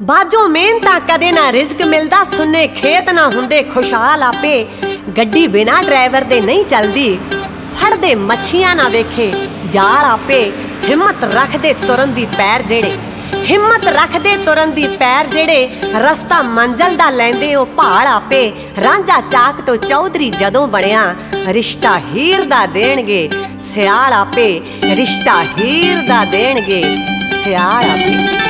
ਬਾਜੋ ਮਿਹਨਤਾਂ ਕਦੇ ਨਾ ਰਿਜ਼ਕ ਮਿਲਦਾ, ਸੁਨੇ ਖੇਤ ਨਾ ਹੁੰਦੇ, ਖੁਸ਼ਹਾਲ ਆਪੇ। ਗੱਡੀ ਬਿਨਾ ਡਰਾਈਵਰ ਦੇ ਨਹੀਂ ਚੱਲਦੀ, ਫੜਦੇ ਮੱਛੀਆਂ ਨਾ ਵੇਖੇ, ਜਾਲ ਆਪੇ। ਹਿੰਮਤ ਰੱਖਦੇ ਤੁਰਨ ਦੀ ਪੈਰ ਜਿਹੜੇ, ਹਿੰਮਤ ਰੱਖਦੇ ਤੁਰਨ ਦੀ ਪੈਰ ਜਿਹੜੇ। ਰਸਤਾ ਮੰਜ਼ਲ ਦਾ ਲੈਂਦੇ ਉਹ ਭਾਲ ਆਪੇ। ਰਾਂਝਾ ਚਾਕ ਤੋਂ ਚੌਧਰੀ ਜਦੋਂ ਬਣਿਆ, ਰਿਸ਼ਤਾ ਹੀਰ ਦਾ ਦੇਣਗੇ, ਸਿਆਲ ਆਪੇ। ਰਿਸ਼ਤਾ ਹੀਰ ਦਾ ਦੇਣਗੇ, ਸਿਆਲ ਆਪੇ।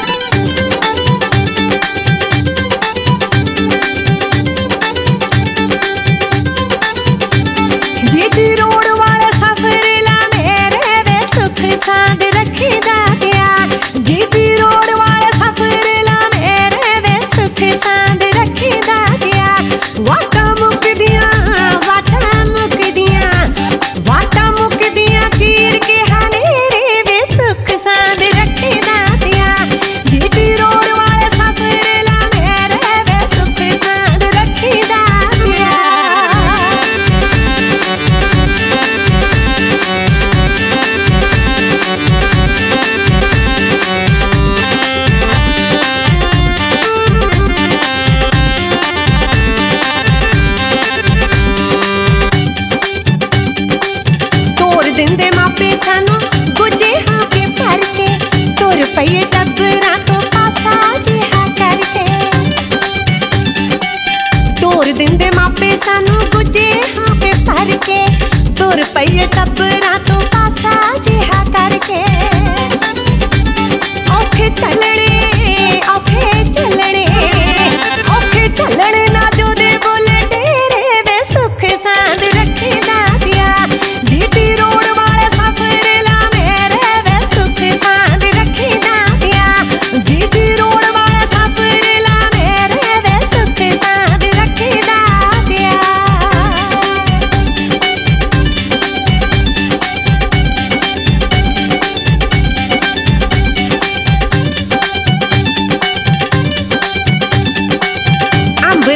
ਦਿੰਦੇ ਮਾਪੇ ਸਾਨੂੰ ਗੁੱਜੇ ਹਾਂ ਕੇ ਭਰ ਕੇ ਤੁਰ ਪਈਏ ਟੱਬਰਾਂ ਤੋਂ ਪਾਸਾ ਜਿਹਾ ਕਰਕੇ ਤੋਰ ਦਿੰਦੇ ਮਾਪੇ ਸਾਨੂੰ ਗੁੱਜੇ ਹਾਂ ਕੇ ਭਰ ਕੇ ਤੁਰ ਪਈਏ ਟੱਬਰਾਂ ਤੋਂ ਪਾਸਾ ਜਿਹਾ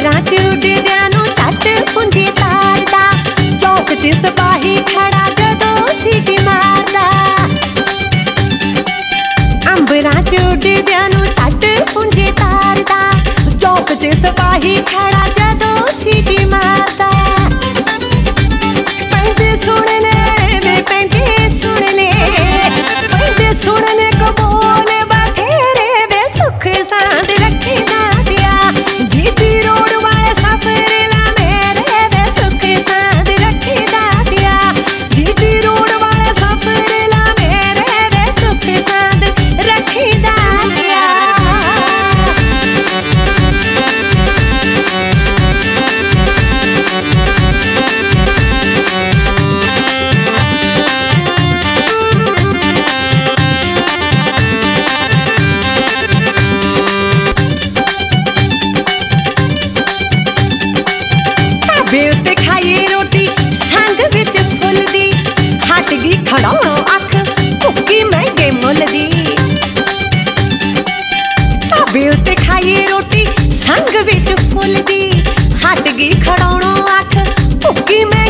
ਰਾਜ ਵਿੱਚ ਫੁੱਲਦੀ ਹਟ ਗਈ ਖੜਾਉਣੋਂ ਅੱਖ, ਭੁੱਕੀ ਮਹਿੰਗੇ ਮੁੱਲ ਦੀ। ਢਾਬੇ ਉੱਤੇ ਖਾਈਏ ਰੋਟੀ, ਸੰਗ ਵਿੱਚ ਫੁੱਲਦੀ ਹਟ ਗਈ ਖੜਾਉਣੋਂ ਅੱਖ, ਭੁੱਕੀ ਮੈਂ